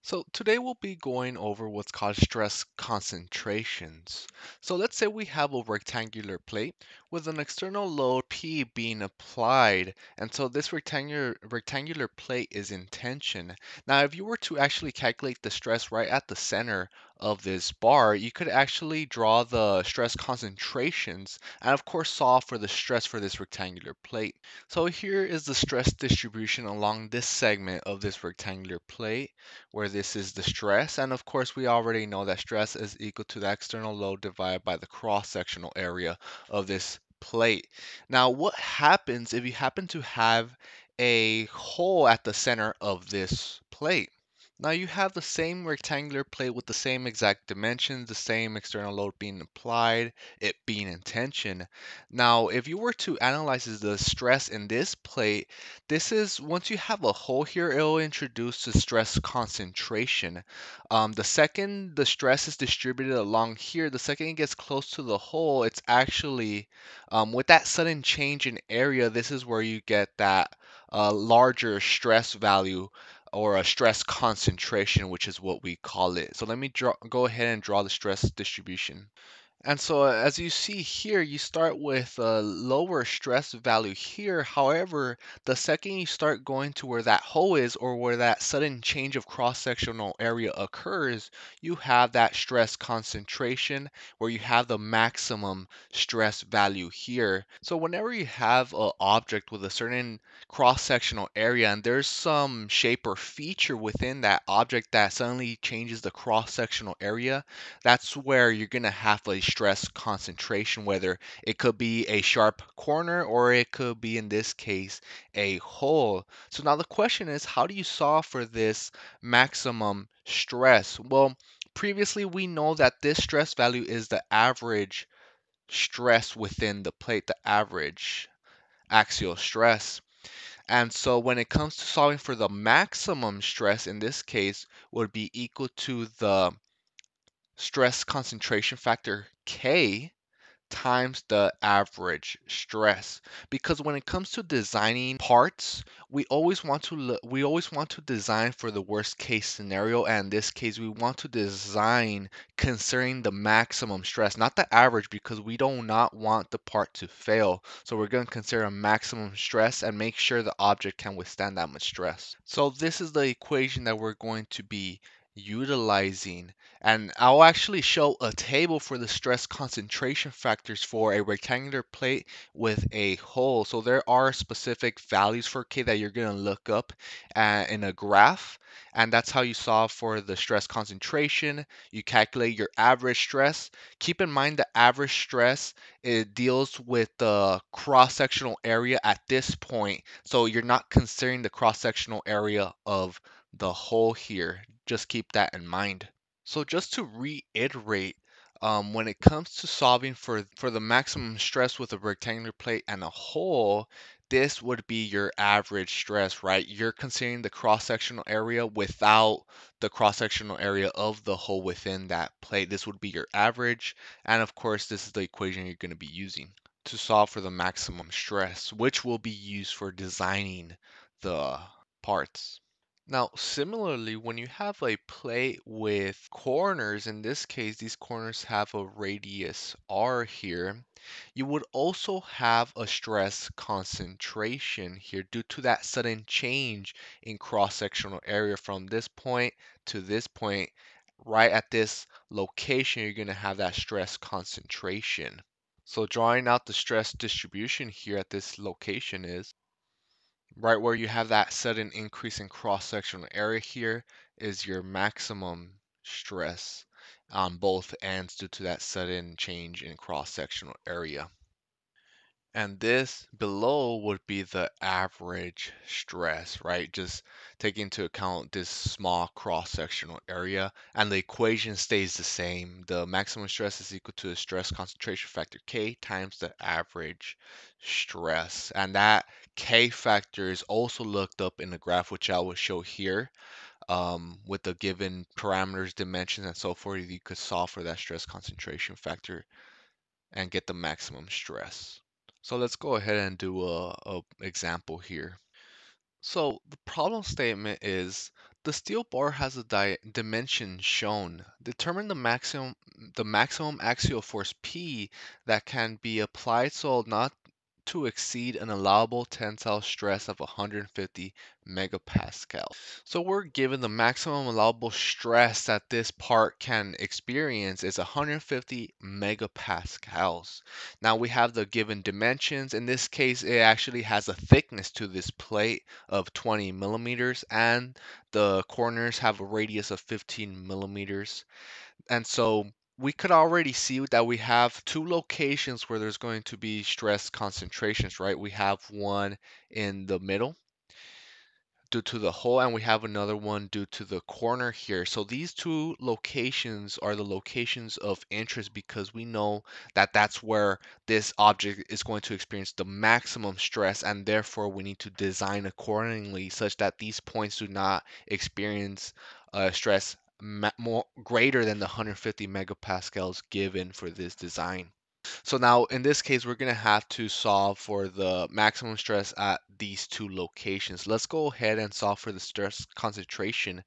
So today we'll be going over what's called stress concentrations. So let's say we have a rectangular plate with an external load P being applied. And so this rectangular rectangular plate is in tension. Now if you were to actually calculate the stress right at the center of this bar, you could actually draw the stress concentrations and of course solve for the stress for this rectangular plate. So here is the stress distribution along this segment of this rectangular plate where this is the stress. And of course, we already know that stress is equal to the external load divided by the cross-sectional area of this plate. Now, what happens if you happen to have a hole at the center of this plate? Now you have the same rectangular plate with the same exact dimensions, the same external load being applied, it being in tension. Now, if you were to analyze the stress in this plate, this is, once you have a hole here, it will introduce the stress concentration. Um, the second the stress is distributed along here, the second it gets close to the hole, it's actually, um, with that sudden change in area, this is where you get that uh, larger stress value or a stress concentration, which is what we call it. So let me draw, go ahead and draw the stress distribution. And so uh, as you see here, you start with a lower stress value here. However, the second you start going to where that hole is or where that sudden change of cross-sectional area occurs, you have that stress concentration where you have the maximum stress value here. So whenever you have an object with a certain cross-sectional area and there's some shape or feature within that object that suddenly changes the cross-sectional area, that's where you're going to have a stress concentration, whether it could be a sharp corner or it could be, in this case, a hole. So now the question is, how do you solve for this maximum stress? Well, previously we know that this stress value is the average stress within the plate, the average axial stress. And so when it comes to solving for the maximum stress in this case would be equal to the stress concentration factor K times the average stress. Because when it comes to designing parts we always want to look, we always want to design for the worst case scenario. And in this case we want to design considering the maximum stress not the average because we do not want the part to fail. So we're going to consider a maximum stress and make sure the object can withstand that much stress. So this is the equation that we're going to be utilizing. And I'll actually show a table for the stress concentration factors for a rectangular plate with a hole. So there are specific values for K that you're going to look up uh, in a graph. And that's how you solve for the stress concentration. You calculate your average stress. Keep in mind the average stress, it deals with the cross-sectional area at this point. So you're not considering the cross-sectional area of the hole here. Just keep that in mind. So just to reiterate, um, when it comes to solving for, for the maximum stress with a rectangular plate and a hole, this would be your average stress, right? You're considering the cross-sectional area without the cross-sectional area of the hole within that plate. This would be your average. And of course, this is the equation you're going to be using to solve for the maximum stress, which will be used for designing the parts. Now, similarly, when you have a plate with corners, in this case, these corners have a radius r here, you would also have a stress concentration here due to that sudden change in cross-sectional area from this point to this point. Right at this location, you're going to have that stress concentration. So drawing out the stress distribution here at this location is right where you have that sudden increase in cross-sectional area here is your maximum stress on both ends due to that sudden change in cross-sectional area. And this below would be the average stress, right? Just taking into account this small cross-sectional area and the equation stays the same. The maximum stress is equal to the stress concentration factor K times the average stress. And that K factor is also looked up in the graph, which I will show here. Um, with the given parameters, dimensions, and so forth, you could solve for that stress concentration factor and get the maximum stress. So let's go ahead and do a, a example here. So the problem statement is The steel bar has a di dimension shown. Determine the maximum the maximum axial force P that can be applied so not to exceed an allowable tensile stress of 150 megapascal. So we're given the maximum allowable stress that this part can experience is 150 megapascals. Now we have the given dimensions. In this case, it actually has a thickness to this plate of 20 millimeters and the corners have a radius of 15 millimeters. And so we could already see that we have two locations where there's going to be stress concentrations, right? We have one in the middle due to the hole and we have another one due to the corner here. So these two locations are the locations of interest because we know that that's where this object is going to experience the maximum stress and therefore we need to design accordingly such that these points do not experience uh, stress more greater than the 150 megapascals given for this design. So now in this case, we're going to have to solve for the maximum stress at these two locations. Let's go ahead and solve for the stress concentration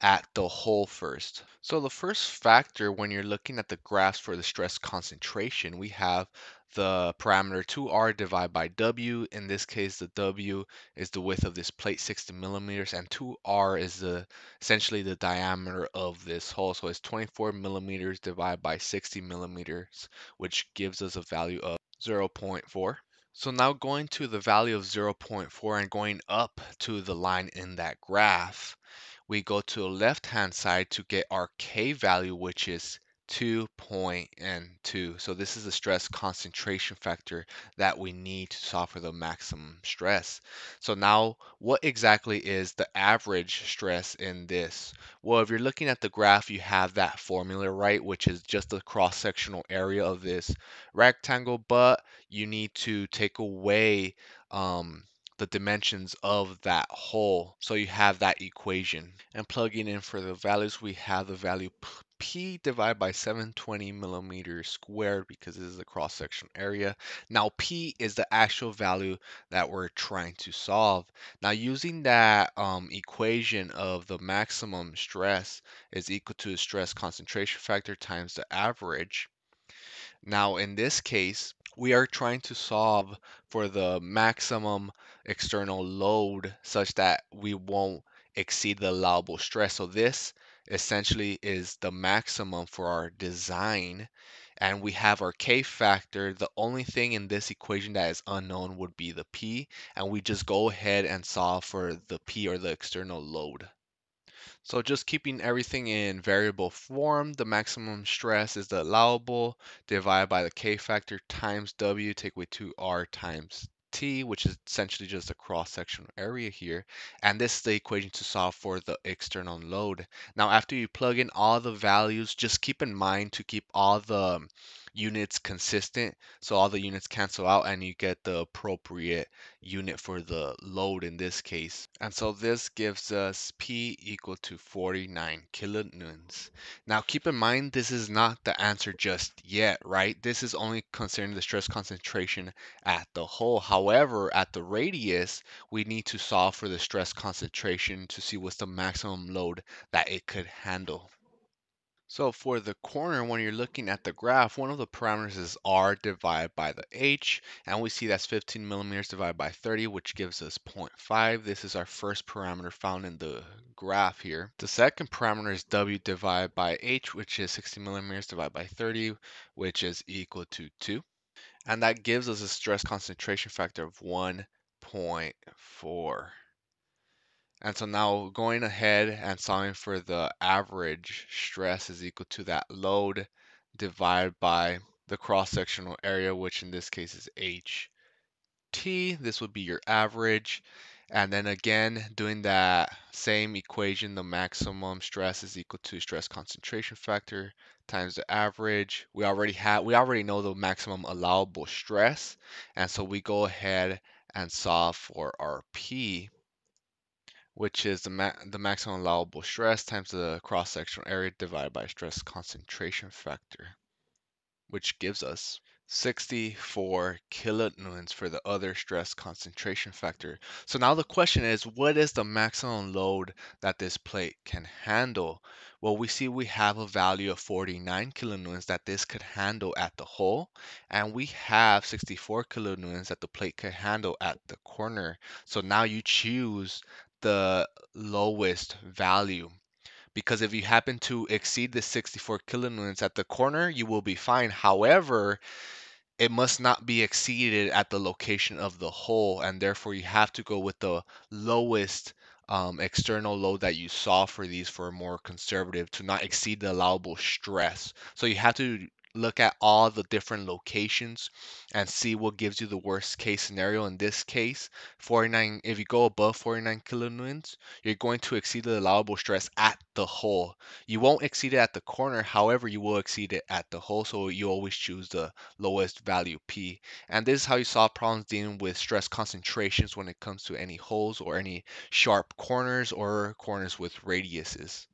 at the hole first. So the first factor when you're looking at the graphs for the stress concentration, we have the parameter 2r divided by w. In this case, the w is the width of this plate, 60 millimeters, and 2r is the essentially the diameter of this hole. So it's 24 millimeters divided by 60 millimeters, which gives us a value of 0.4. So now going to the value of 0.4 and going up to the line in that graph, we go to the left hand side to get our K value, which is 2.2. So this is the stress concentration factor that we need to solve for the maximum stress. So now what exactly is the average stress in this? Well, if you're looking at the graph, you have that formula, right? Which is just the cross-sectional area of this rectangle, but you need to take away um, the dimensions of that hole. So you have that equation. And plugging in for the values, we have the value P divided by 720 millimeters squared because this is the cross-section area. Now P is the actual value that we're trying to solve. Now using that um, equation of the maximum stress is equal to the stress concentration factor times the average. Now in this case, we are trying to solve for the maximum external load such that we won't exceed the allowable stress. So this essentially is the maximum for our design and we have our K factor. The only thing in this equation that is unknown would be the P and we just go ahead and solve for the P or the external load. So just keeping everything in variable form, the maximum stress is the allowable divided by the K factor times W, take away 2R times T, which is essentially just a cross-sectional area here. And this is the equation to solve for the external load. Now, after you plug in all the values, just keep in mind to keep all the units consistent. So all the units cancel out and you get the appropriate unit for the load in this case. And so this gives us P equal to 49 kilonewtons. Now keep in mind this is not the answer just yet, right? This is only considering the stress concentration at the hole. However, at the radius, we need to solve for the stress concentration to see what's the maximum load that it could handle. So for the corner, when you're looking at the graph, one of the parameters is r divided by the h, and we see that's 15 millimeters divided by 30, which gives us 0.5. This is our first parameter found in the graph here. The second parameter is w divided by h, which is 60 millimeters divided by 30, which is equal to 2. And that gives us a stress concentration factor of 1.4. And so now going ahead and solving for the average stress is equal to that load divided by the cross-sectional area, which in this case is HT. This would be your average. And then again, doing that same equation, the maximum stress is equal to stress concentration factor times the average. We already have, we already know the maximum allowable stress. And so we go ahead and solve for our P which is the, ma the maximum allowable stress times the cross-sectional area divided by stress concentration factor, which gives us 64 kilonewtons for the other stress concentration factor. So now the question is, what is the maximum load that this plate can handle? Well, we see we have a value of 49 kilonewtons that this could handle at the hole, and we have 64 kilonewtons that the plate could handle at the corner. So now you choose the lowest value because if you happen to exceed the 64 kilonewtons at the corner, you will be fine. However, it must not be exceeded at the location of the hole, and therefore you have to go with the lowest um, external load that you saw for these for a more conservative to not exceed the allowable stress. So you have to look at all the different locations and see what gives you the worst case scenario. In this case, 49, if you go above 49 kilonewtons, you're going to exceed the allowable stress at the hole. You won't exceed it at the corner, however, you will exceed it at the hole, so you always choose the lowest value P. And this is how you solve problems dealing with stress concentrations when it comes to any holes or any sharp corners or corners with radiuses.